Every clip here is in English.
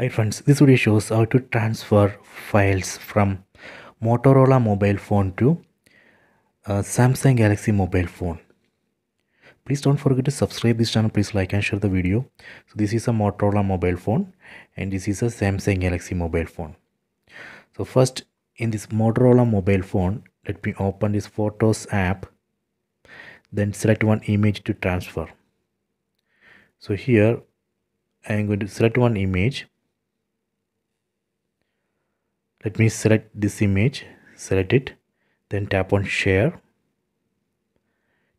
Hi friends, this video shows how to transfer files from Motorola mobile phone to uh, Samsung Galaxy mobile phone. Please don't forget to subscribe this channel. Please like and share the video. So this is a Motorola mobile phone and this is a Samsung Galaxy mobile phone. So first in this Motorola mobile phone, let me open this Photos app. Then select one image to transfer. So here I am going to select one image let me select this image select it then tap on share.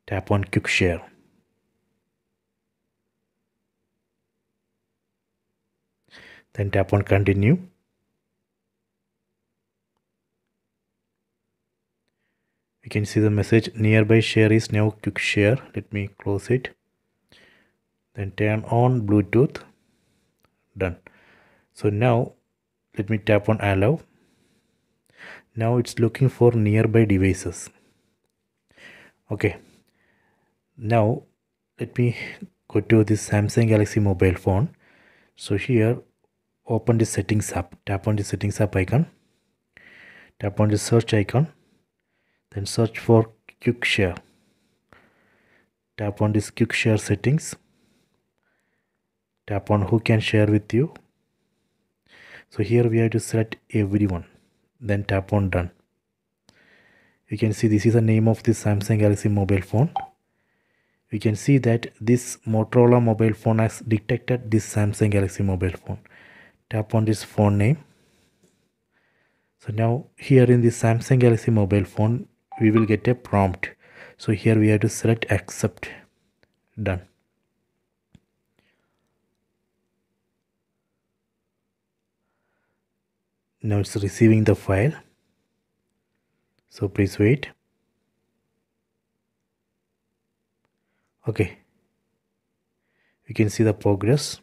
Tap on quick share. Then tap on continue. You can see the message nearby share is now quick share. Let me close it. Then turn on bluetooth. Done. So now let me tap on allow now it's looking for nearby devices. Okay. Now let me go to this samsung galaxy mobile phone. So here open the settings app. Tap on the settings app icon. Tap on the search icon. Then search for quick share. Tap on this quick share settings. Tap on who can share with you. So here we have to select everyone then tap on done. You can see this is the name of this samsung galaxy mobile phone. We can see that this motorola mobile phone has detected this samsung galaxy mobile phone. Tap on this phone name. So now here in the samsung galaxy mobile phone we will get a prompt. So here we have to select accept. Done now it's receiving the file. So please wait. Okay. You can see the progress.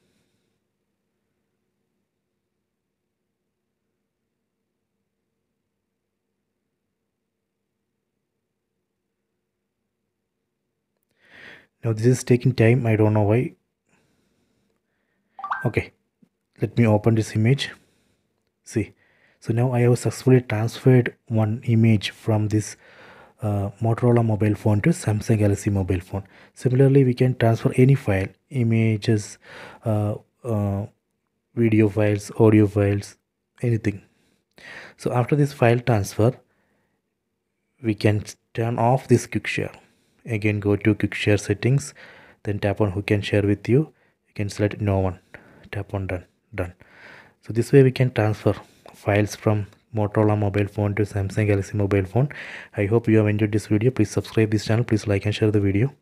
Now this is taking time. I don't know why. Okay. Let me open this image. See so now i have successfully transferred one image from this uh, motorola mobile phone to samsung galaxy mobile phone. Similarly we can transfer any file images uh, uh, video files audio files anything. So after this file transfer we can turn off this quick share. Again go to quick share settings then tap on who can share with you. You can select no one. Tap on done done. So this way we can transfer files from Motorola mobile phone to Samsung Galaxy mobile phone. I hope you have enjoyed this video. Please subscribe this channel. Please like and share the video.